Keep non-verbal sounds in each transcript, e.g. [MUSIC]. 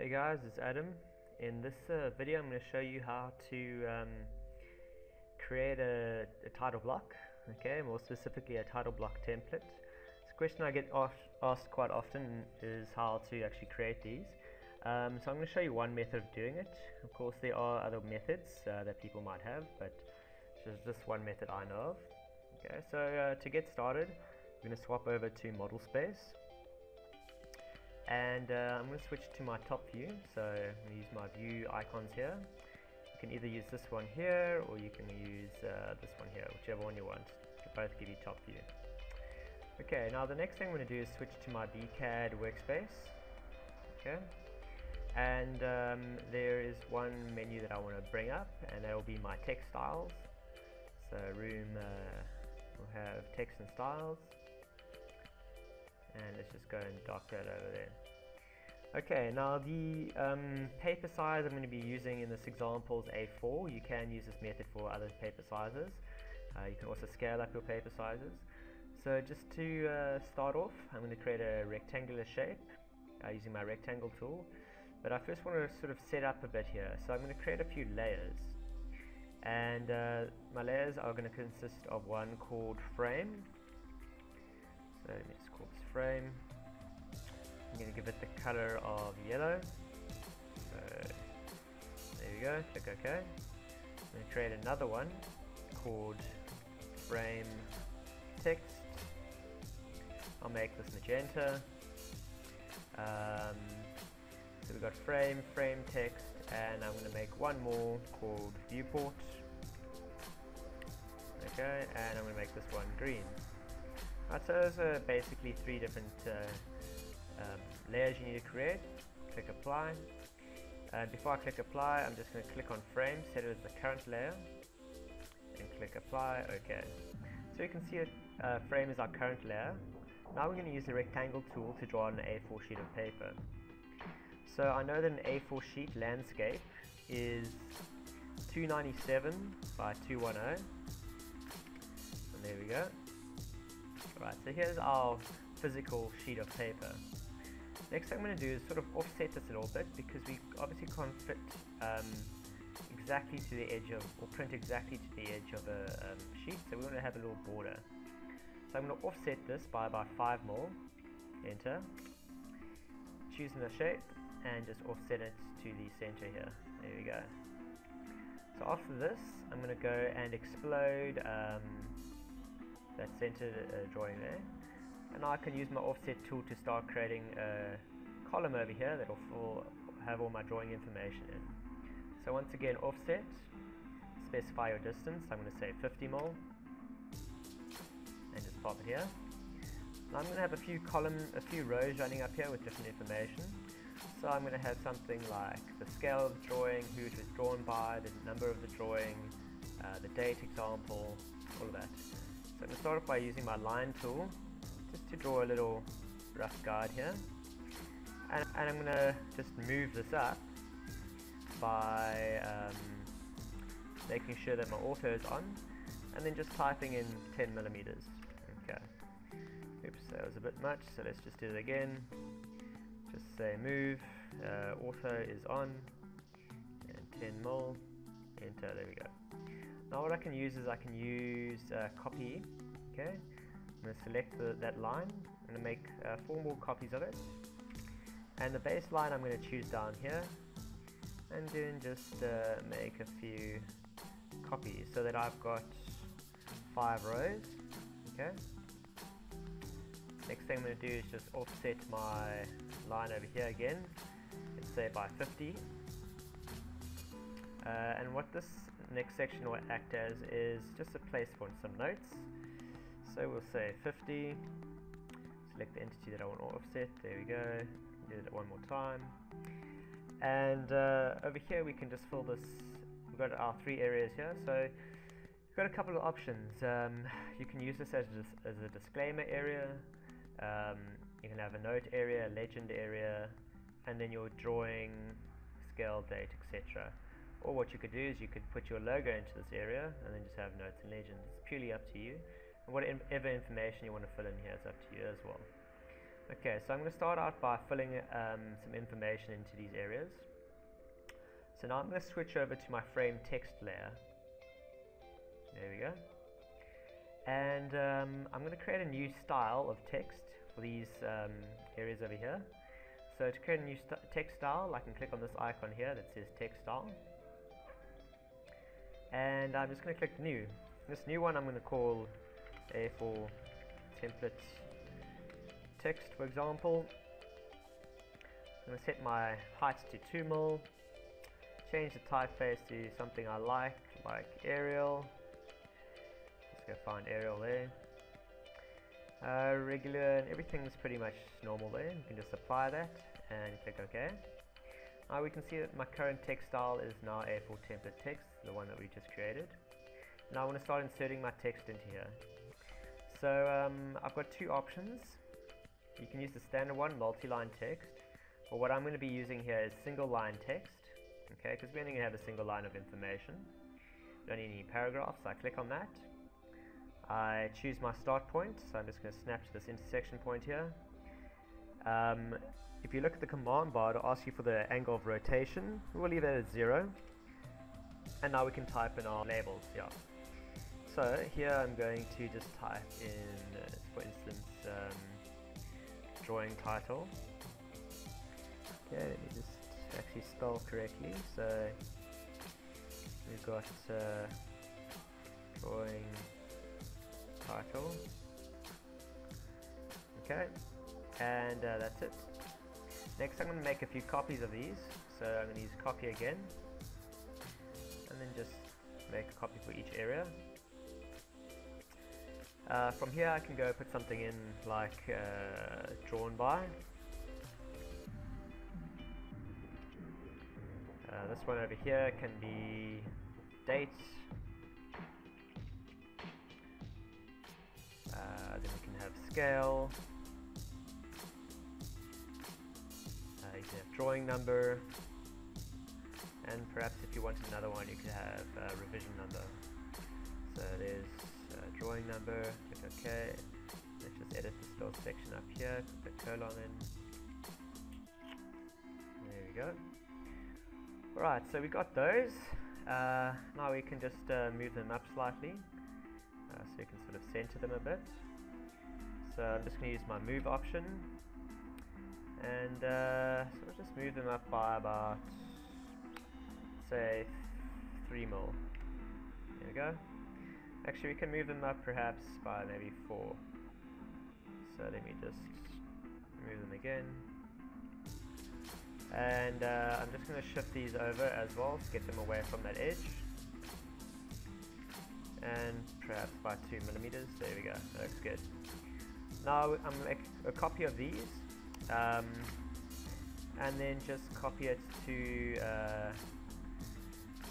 Hey guys, it's Adam. In this uh, video, I'm going to show you how to um, create a, a, title block. Okay, more specifically, a title block template. A question I get asked quite often is how to actually create these. Um, so I'm going to show you one method of doing it. Of course, there are other methods uh, that people might have, but it's just one method I know of. Okay, so uh, to get started, I'm going to swap over to model space and uh, I'm going to switch to my top view. So I'm going to use my view icons here. You can either use this one here or you can use uh, this one here whichever one you want. They both give you top view. Okay now the next thing I'm going to do is switch to my VCAD workspace. Okay? And um, there is one menu that I want to bring up and that will be my text styles. So room uh, will have text and styles and let's just go and dock that over there. Okay now the um, paper size I'm going to be using in this example is A4 you can use this method for other paper sizes. Uh, you can also scale up your paper sizes. So just to uh, start off I'm going to create a rectangular shape uh, using my rectangle tool. But I first want to sort of set up a bit here. So I'm going to create a few layers. And uh, my layers are going to consist of one called frame. So let me frame. I'm going to give it the color of yellow. So there we go click OK. I'm going to create another one called frame text. I'll make this magenta. Um, so we've got frame, frame text and I'm going to make one more called viewport. Okay and I'm going to make this one green Right, so those are basically three different uh, um, layers you need to create. Click apply. And before I click apply, I'm just going to click on frame, set it as the current layer, and click apply, okay. So you can see it, uh, frame is our current layer. Now we're going to use the rectangle tool to draw an A4 sheet of paper. So I know that an A4 sheet landscape is 297 by 210. And there we go. Right, so here's our physical sheet of paper. Next thing I'm going to do is sort of offset this a little bit because we obviously can't fit um, exactly to the edge of, or print exactly to the edge of a um, sheet, so we want to have a little border. So I'm going to offset this by about 5 mil, enter, choosing the shape, and just offset it to the center here. There we go. So after this, I'm going to go and explode um, that centered uh, drawing there and I can use my offset tool to start creating a column over here that will have all my drawing information in. So once again offset, specify your distance, I'm going to say 50 mil and just pop it here. Now I'm going to have a few column, a few rows running up here with different information. So I'm going to have something like the scale of the drawing, who it was drawn by, the number of the drawing, uh, the date example, all of that. So I'm going to start off by using my line tool just to draw a little rough guide here. And, and I'm going to just move this up by um, making sure that my auto is on and then just typing in 10 millimeters. Okay. Oops, that was a bit much, so let's just do it again. Just say move, uh, auto is on, and 10 mil, enter, there we go. Now what I can use is I can use uh, copy, okay? I'm going to select the, that line, I'm going to make uh, four more copies of it. And the baseline I'm going to choose down here, and then just uh, make a few copies so that I've got five rows, okay? Next thing I'm going to do is just offset my line over here again, let's say by 50. Uh, and what this next section will act as is just a place for some notes. So we'll say 50, select the entity that I want to offset, there we go, do it one more time. And uh, over here we can just fill this, we've got our three areas here, so we've got a couple of options. Um, you can use this as, a, as a disclaimer area, um, you can have a note area, legend area, and then your drawing, scale, date, etc. Or what you could do is you could put your logo into this area and then just have notes and legends. It's purely up to you. And whatever information you want to fill in here is up to you as well. Okay, so I'm going to start out by filling um, some information into these areas. So now I'm going to switch over to my frame text layer. There we go. And um, I'm going to create a new style of text for these um, areas over here. So to create a new text style, I can click on this icon here that says text style. And I'm just going to click new. This new one I'm going to call A4 template text, for example. I'm going to set my height to 2 mil, change the typeface to something I like, like Arial. Let's go find Arial there. Uh, regular, and everything's pretty much normal there. You can just apply that and click OK. Now we can see that my current text style is now A4 template text, the one that we just created. Now I want to start inserting my text into here. So um, I've got two options. You can use the standard one, multi-line text, or what I'm going to be using here is single line text, okay, because we only have a single line of information. Don't need any paragraphs, so I click on that. I choose my start point, so I'm just going to snap to this intersection point here. Um, if you look at the command bar, it'll ask you for the angle of rotation. We'll leave that at zero. And now we can type in our labels, yeah. So here I'm going to just type in, uh, for instance, um, drawing title. Okay, let me just actually spell correctly. So we've got uh, drawing title. Okay, and uh, that's it. Next I'm going to make a few copies of these. So I'm going to use copy again. And then just make a copy for each area. Uh, from here I can go put something in like uh, drawn by. Uh, this one over here can be date. Uh, then we can have scale. Uh, you can have drawing number. And perhaps if you want another one you could have uh, revision number. So there's drawing number, click OK. Let's just edit this little section up here, put the colon in. There we go. Alright, so we got those. Uh, now we can just uh, move them up slightly, uh, so you can sort of center them a bit. So I'm just going to use my move option, and uh, we'll just move them up by about, say, 3 mil. There we go. Actually, we can move them up perhaps by maybe 4. So let me just move them again. And uh, I'm just going to shift these over as well to get them away from that edge. And perhaps by 2 millimeters. There we go. That looks good. Now I'm going to make a copy of these. Um, and then just copy it to uh,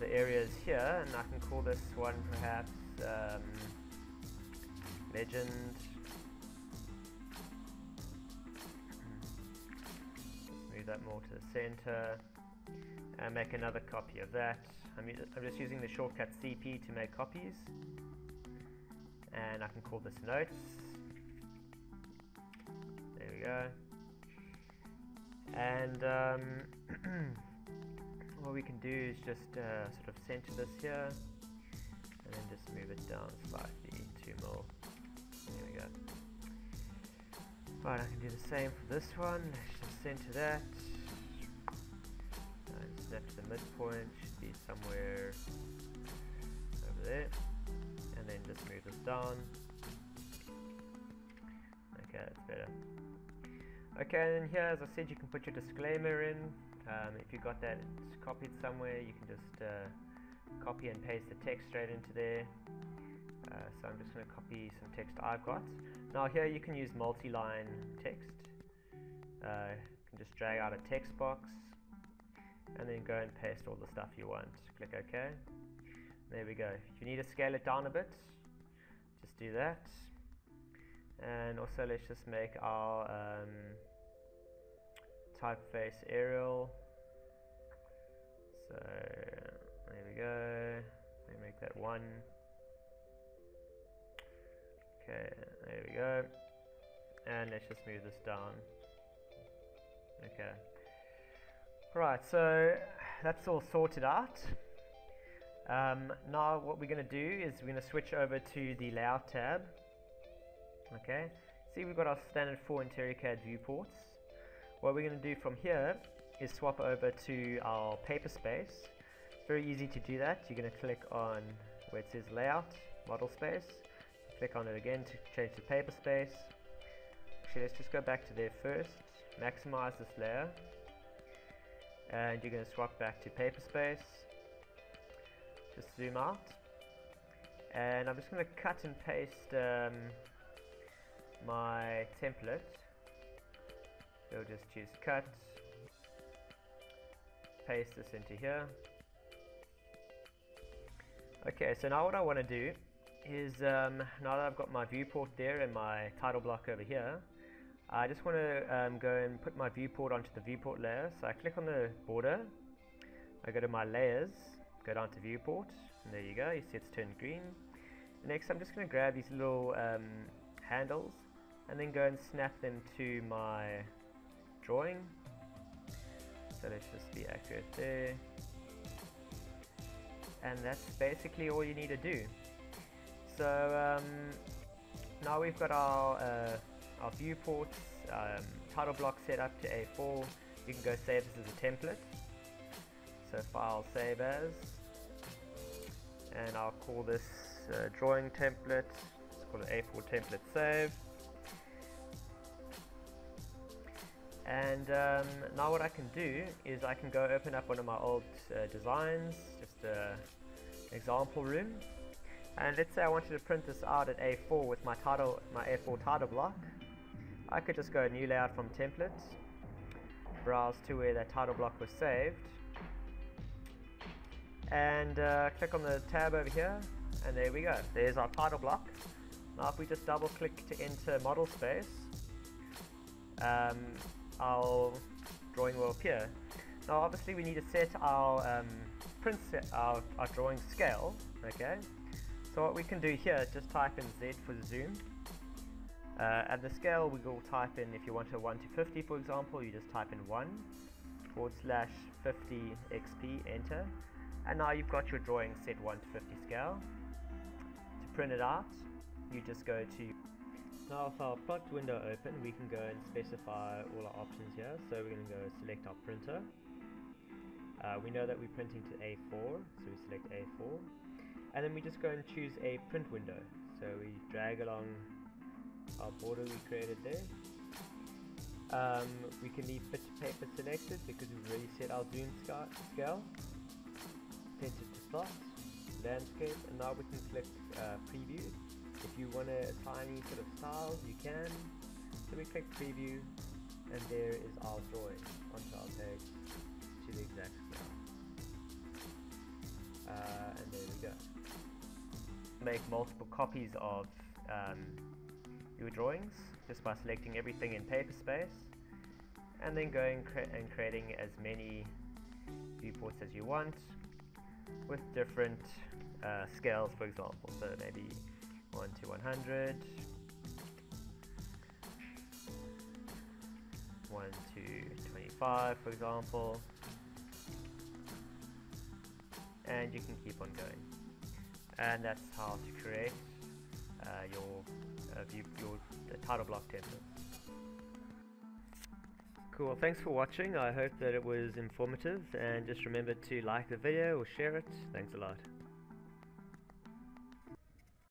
the areas here. And I can call this one perhaps um, legend. move that more to the center and make another copy of that. I'm, I'm just using the shortcut CP to make copies and I can call this notes. There we go. And um, [CLEARS THROAT] what we can do is just uh, sort of center this here and then just move it down slightly, two more. There we go. Right, I can do the same for this one. Just center that. And snap to the midpoint, should be somewhere over there. And then just move this down. Okay, that's better. Okay, and here, as I said, you can put your disclaimer in. Um, if you got that copied somewhere, you can just uh, copy and paste the text straight into there. Uh, so I'm just going to copy some text I've got. Now here you can use multi-line text. Uh, you can just drag out a text box and then go and paste all the stuff you want. Click OK. There we go. If you need to scale it down a bit, just do that. And also let's just make our um, typeface Arial. So there we go. Let me make that one. Okay, there we go. and let's just move this down. Okay. Right, so that's all sorted out. Um, now what we're going to do is we're going to switch over to the layout tab. Okay, see we've got our standard 4 InteriCAD viewports. What we're going to do from here is swap over to our paper space. It's very easy to do that. You're going to click on where it says layout, model space. Click on it again to change to paper space. Actually, let's just go back to there first. Maximize this layer. And you're going to swap back to paper space. Just zoom out. And I'm just going to cut and paste um, my template. We'll just choose cut, paste this into here. Okay, so now what I want to do is, um, now that I've got my viewport there and my title block over here, I just want to um, go and put my viewport onto the viewport layer. So I click on the border, I go to my layers, go down to viewport, and there you go, you see it's turned green. Next I'm just going to grab these little um, handles and then go and snap them to my drawing. So let's just be accurate there. And that's basically all you need to do. So um, now we've got our, uh, our viewports, um, title block set up to A4. You can go save this as a template. So file save as. And I'll call this uh, drawing template. Let's call it A4 template save. And um, now what I can do is I can go open up one of my old uh, designs, just an example room. And let's say I wanted to print this out at A4 with my title, my A4 title block. I could just go new layout from templates, browse to where that title block was saved, and uh, click on the tab over here, and there we go. There's our title block. Now if we just double click to enter model space, um, our drawing will appear. Now obviously we need to set our um, print set, our, our drawing scale, okay? So what we can do here is just type in Z for zoom. Uh, and the scale we will type in, if you want a 1 to 50 for example, you just type in 1 forward slash 50 XP, enter. And now you've got your drawing set 1 to 50 scale. To print it out, you just go to now with our plot window open, we can go and specify all our options here. So we're going to go select our printer. Uh, we know that we're printing to A4, so we select A4. And then we just go and choose a print window. So we drag along our border we created there. Um, we can leave fit to paper selected because we've already set our zoom scale. Set it to slot, landscape, and now we can click uh, preview if you want a tiny sort of style, you can. So we click preview, and there is our drawing onto our page to the exact scale. Uh, and there we go. Make multiple copies of um, your drawings just by selecting everything in paper space and then going cre and creating as many viewports as you want with different uh, scales for example so maybe 1 to 100 1 to 25 for example. And you can keep on going. And that's how to create uh, your uh, view, your title block template. Cool. Thanks for watching. I hope that it was informative. And just remember to like the video or share it. Thanks a lot